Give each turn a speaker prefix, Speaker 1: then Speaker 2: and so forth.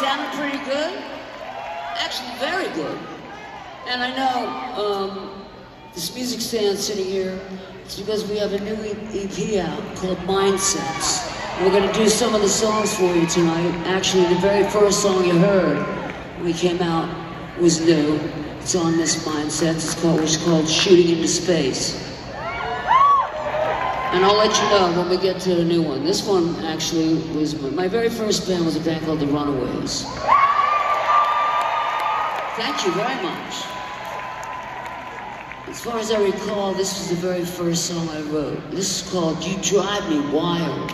Speaker 1: sounding pretty good. Actually, very good. And I know um, this music stand sitting here, it's because we have a new EP out called Mindsets. We're going to do some of the songs for you tonight. Actually, the very first song you heard when we came out was new. It's on this Mindsets. It's called, it's called Shooting into Space. And I'll let you know when we get to the new one. This one actually was my, my very first band was a band called the Runaways. Thank you very much. As far as I recall, this was the very first song I wrote. This is called You Drive Me Wild.